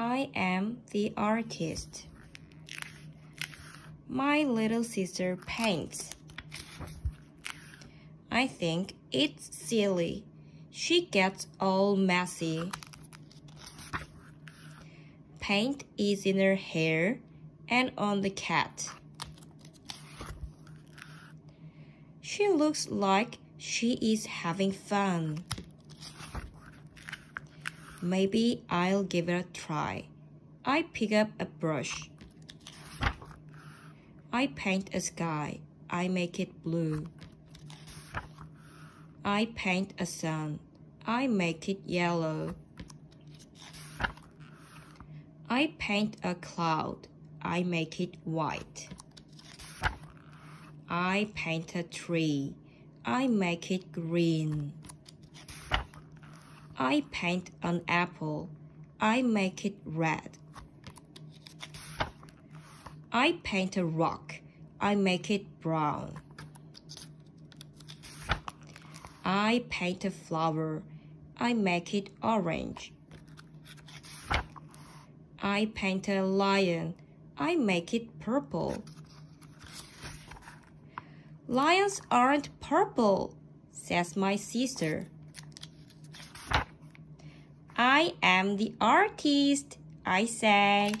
I am the artist. My little sister paints. I think it's silly. She gets all messy. Paint is in her hair and on the cat. She looks like she is having fun. Maybe I'll give it a try. I pick up a brush. I paint a sky. I make it blue. I paint a sun. I make it yellow. I paint a cloud. I make it white. I paint a tree. I make it green. I paint an apple. I make it red. I paint a rock. I make it brown. I paint a flower. I make it orange. I paint a lion. I make it purple. Lions aren't purple, says my sister. I am the artist, I say.